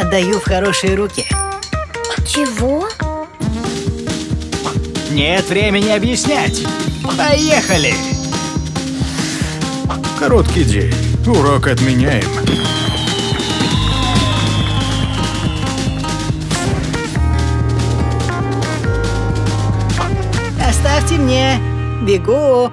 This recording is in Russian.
Отдаю в хорошие руки. Чего? Нет времени объяснять. Поехали! Короткий день. Урок отменяем. Оставьте мне. Бегу.